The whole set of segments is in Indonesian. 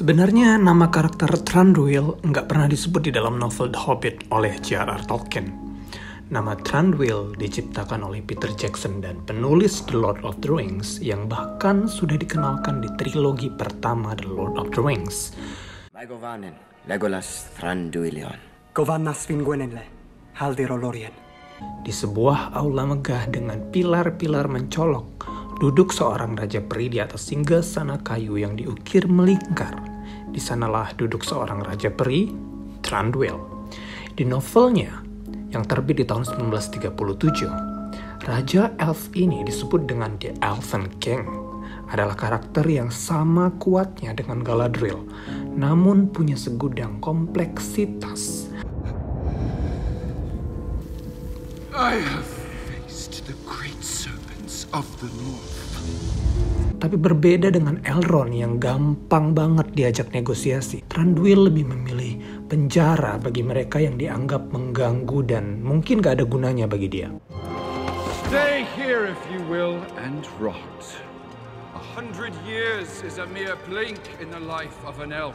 Sebenarnya nama karakter Thranduil nggak pernah disebut di dalam novel The Hobbit oleh J.R.R. Tolkien. Nama Thranduil diciptakan oleh Peter Jackson dan penulis The Lord of the Rings yang bahkan sudah dikenalkan di trilogi pertama The Lord of the Rings. Legolas Thranduilion. Govannas Finguenenle, Haldiro Lorien. Di sebuah aula megah dengan pilar-pilar mencolok, duduk seorang raja peri di atas sana kayu yang diukir melingkar. Di sanalah duduk seorang raja peri, Thranduil. Di novelnya, yang terbit di tahun 1937, Raja Elf ini disebut dengan The Elven King. Adalah karakter yang sama kuatnya dengan Galadriel, namun punya segudang kompleksitas. I have faced the great serpents of the north. Tapi berbeda dengan Elrond yang gampang banget diajak negosiasi, Thranduil lebih memilih penjara bagi mereka yang dianggap mengganggu dan mungkin gak ada gunanya bagi dia. Stay here if you will and rot. A hundred years is a mere blink in the life of an elf.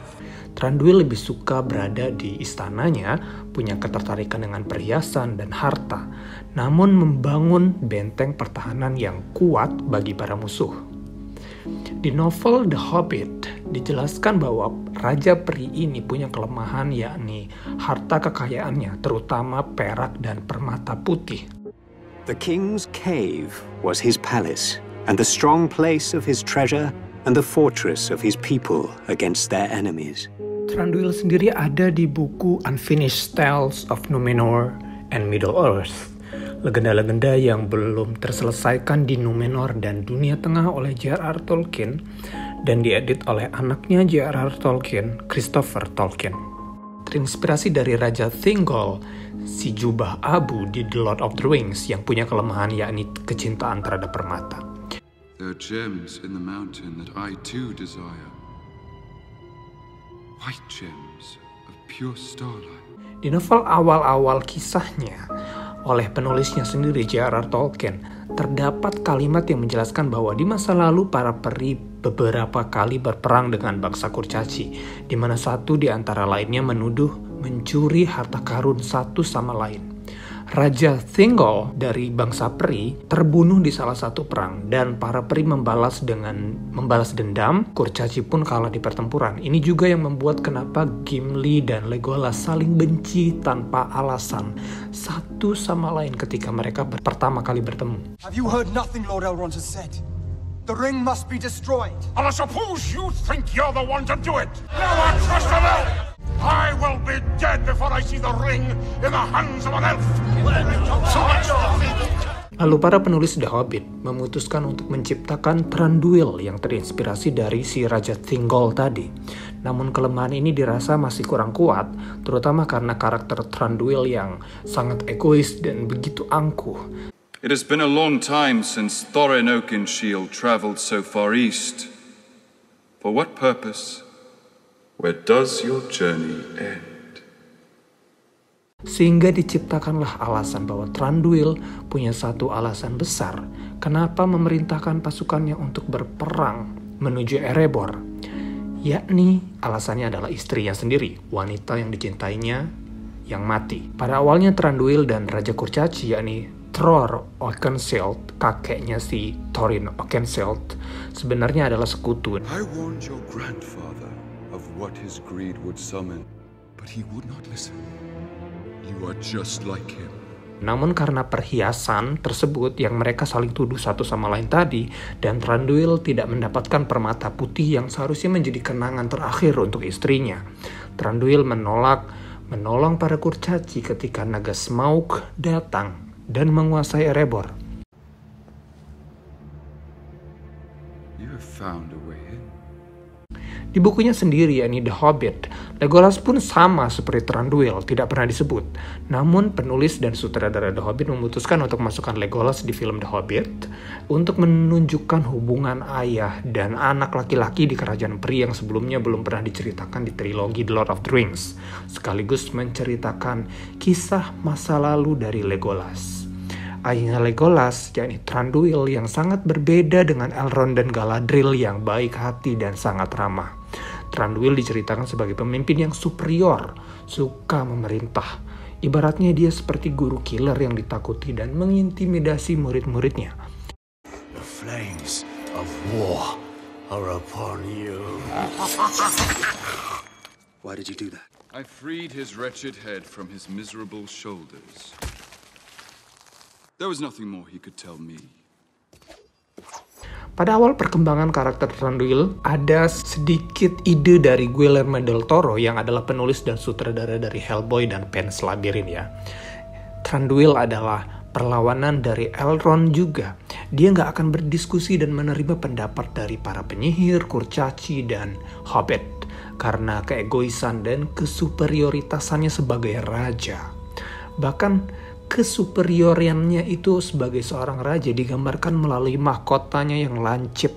Thranduil lebih suka berada di istananya, punya ketertarikan dengan perhiasan dan harta, namun membangun benteng pertahanan yang kuat bagi para musuh. Di novel The Hobbit dijelaskan bahwa Raja Peri ini punya kelemahan yakni harta kekayaannya terutama perak dan permata putih. The king's cave was his palace and the strong place of his treasure and the fortress of his people against their enemies. Thranduil sendiri ada di buku Unfinished Tales of Numenor and Middle Earth legenda-legenda yang belum terselesaikan di Numenor dan Dunia Tengah oleh J.R.R. Tolkien dan diedit oleh anaknya J.R.R. Tolkien, Christopher Tolkien. Terinspirasi dari Raja Thingol, si jubah abu di The Lord of the Rings yang punya kelemahan yakni kecintaan terhadap permata. There are gems in the mountain that I too desire. White gems of pure starlight. Di novel awal-awal kisahnya, oleh penulisnya sendiri J.R.R. Tolkien, terdapat kalimat yang menjelaskan bahwa di masa lalu para peri beberapa kali berperang dengan bangsa kurcaci, di mana satu di antara lainnya menuduh mencuri harta karun satu sama lain. Raja Thingol dari bangsa peri terbunuh di salah satu perang dan para peri membalas dengan membalas dendam. Kurcaci pun kalah di pertempuran. Ini juga yang membuat kenapa Gimli dan Legolas saling benci tanpa alasan satu sama lain ketika mereka pertama kali bertemu. Have you heard nothing Lord Elrond has said? The ring must be destroyed. And I suppose you think you're the one to do it. No one trust! I will be dead before I see the ring in the hands of an elf. So much Lalu para penulis The Hobbit memutuskan untuk menciptakan Thranduil yang terinspirasi dari si Raja Thingol tadi. Namun kelemahan ini dirasa masih kurang kuat, terutama karena karakter Thranduil yang sangat egois dan begitu angkuh. It has been a long time since Thorin Oakenshield traveled so far east. For what purpose? Where does your journey end? Sehingga diciptakanlah alasan bahwa Thranduil punya satu alasan besar kenapa memerintahkan pasukannya untuk berperang menuju Erebor. Yakni alasannya adalah istrinya sendiri, wanita yang dicintainya yang mati. Pada awalnya Thranduil dan Raja Kurcaci yakni Tror Oakenshield, kakeknya si Thorin Oakenshield, sebenarnya adalah sekutu. I warned your grandfather of what his greed would summon, but he would not listen. You are just like him. Namun karena perhiasan tersebut yang mereka saling tuduh satu sama lain tadi, dan Thranduil tidak mendapatkan permata putih yang seharusnya menjadi kenangan terakhir untuk istrinya. Thranduil menolak menolong para kurcaci ketika naga Smaug datang dan menguasai Erebor. You have found. Di bukunya sendiri yakni The Hobbit, Legolas pun sama seperti Thranduil, tidak pernah disebut. Namun penulis dan sutradara The Hobbit memutuskan untuk masukkan Legolas di film The Hobbit untuk menunjukkan hubungan ayah dan anak laki-laki di kerajaan peri yang sebelumnya belum pernah diceritakan di trilogi The Lord of the Rings, sekaligus menceritakan kisah masa lalu dari Legolas. Ayahnya Legolas, yakni Thranduil yang sangat berbeda dengan Elrond dan Galadriel yang baik hati dan sangat ramah. Thranduil diceritakan sebagai pemimpin yang superior, suka memerintah. Ibaratnya dia seperti guru killer yang ditakuti dan mengintimidasi murid-muridnya. The flames of war are upon you. Why did you do that? I freed his wretched head from his miserable shoulders. There was nothing more he could tell me. Pada awal perkembangan karakter Thranduil, ada sedikit ide dari Guillermo del Toro yang adalah penulis dan sutradara dari Hellboy dan Pan's Labyrinth ya. Thranduil adalah perlawanan dari Elrond juga. Dia nggak akan berdiskusi dan menerima pendapat dari para penyihir, kurcaci, dan hobbit karena keegoisan dan kesuperioritasannya sebagai raja. Bahkan kesuperioriannya itu sebagai seorang raja digambarkan melalui mahkotanya yang lancip,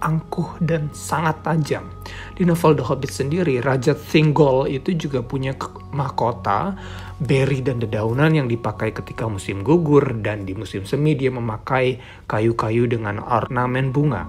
angkuh, dan sangat tajam. Di novel The Hobbit sendiri, Raja Thingol itu juga punya mahkota, beri dan dedaunan yang dipakai ketika musim gugur, dan di musim semi dia memakai kayu-kayu dengan ornamen bunga.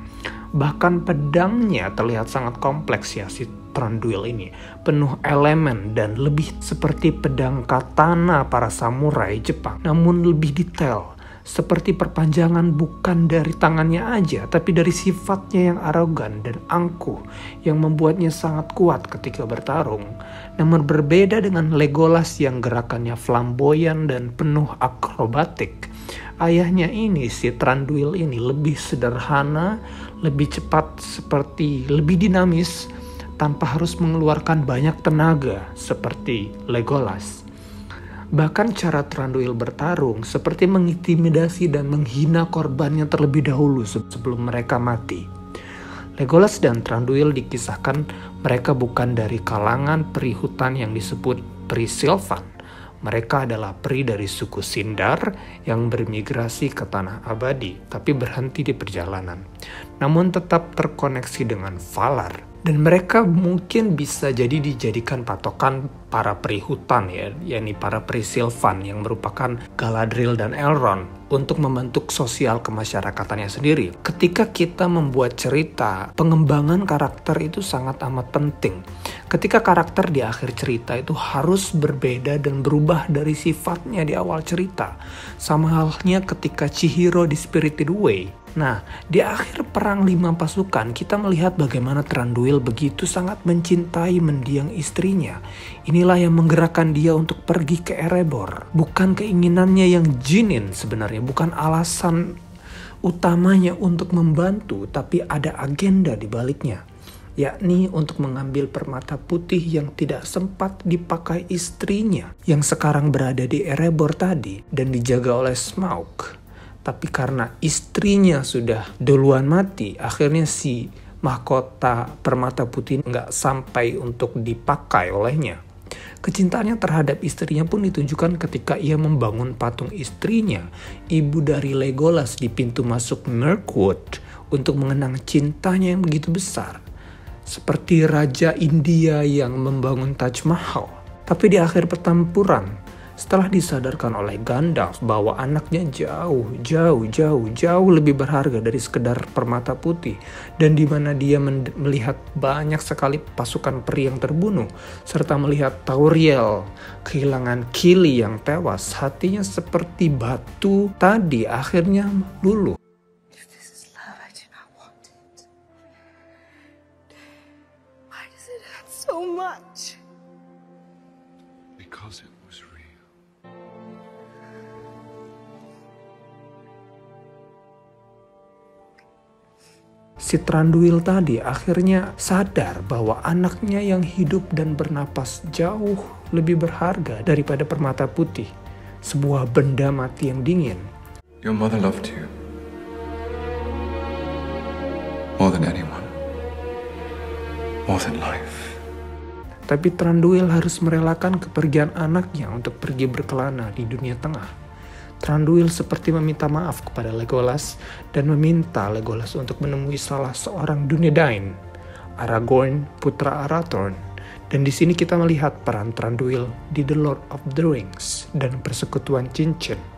Bahkan pedangnya terlihat sangat kompleks ya, si Thranduil ini penuh elemen dan lebih seperti pedang katana para samurai Jepang, namun lebih detail. Seperti perpanjangan bukan dari tangannya aja, tapi dari sifatnya yang arogan dan angkuh yang membuatnya sangat kuat ketika bertarung. Namun berbeda dengan Legolas yang gerakannya flamboyan dan penuh akrobatik. Ayahnya ini, si Thranduil ini lebih sederhana, lebih cepat seperti lebih dinamis, tanpa harus mengeluarkan banyak tenaga seperti Legolas. Bahkan cara Thranduil bertarung seperti mengintimidasi dan menghina korbannya terlebih dahulu sebelum mereka mati. Legolas dan Thranduil dikisahkan mereka bukan dari kalangan peri hutan yang disebut peri Sylvan. Mereka adalah peri dari suku Sindar yang bermigrasi ke tanah abadi, tapi berhenti di perjalanan. Namun tetap terkoneksi dengan Valar, dan mereka mungkin bisa jadi dijadikan patokan para peri hutan ya, yakni para peri Sylvan yang merupakan Galadriel dan Elrond untuk membentuk sosial kemasyarakatannya sendiri. Ketika kita membuat cerita, pengembangan karakter itu sangat amat penting. Ketika karakter di akhir cerita itu harus berbeda dan berubah dari sifatnya di awal cerita. Sama halnya ketika Chihiro di Spirited Way Nah, di akhir perang lima pasukan, kita melihat bagaimana Tranduil begitu sangat mencintai mendiang istrinya. Inilah yang menggerakkan dia untuk pergi ke Erebor. Bukan keinginannya yang jinin sebenarnya, bukan alasan utamanya untuk membantu, tapi ada agenda di baliknya yakni untuk mengambil permata putih yang tidak sempat dipakai istrinya yang sekarang berada di Erebor tadi dan dijaga oleh Smaug tapi karena istrinya sudah duluan mati akhirnya si mahkota permata putih nggak sampai untuk dipakai olehnya Kecintaannya terhadap istrinya pun ditunjukkan ketika ia membangun patung istrinya, ibu dari Legolas di pintu masuk Mirkwood untuk mengenang cintanya yang begitu besar. Seperti Raja India yang membangun Taj Mahal. Tapi di akhir pertempuran, setelah disadarkan oleh Gandalf bahwa anaknya jauh, jauh, jauh, jauh lebih berharga dari sekedar permata putih dan di mana dia melihat banyak sekali pasukan peri yang terbunuh serta melihat Tauriel kehilangan Kili yang tewas, hatinya seperti batu tadi akhirnya luluh. so much? Because it was si Tranduil tadi akhirnya sadar bahwa anaknya yang hidup dan bernapas jauh lebih berharga daripada permata putih, sebuah benda mati yang dingin. Your mother loved you. More than anyone. more than life. Tapi Tranduil harus merelakan kepergian anaknya untuk pergi berkelana di dunia tengah. Tranduil seperti meminta maaf kepada Legolas dan meminta Legolas untuk menemui salah seorang Dunedain, Aragorn, putra Arathorn. Dan di sini kita melihat peran Tranduil di The Lord of the Rings dan persekutuan cincin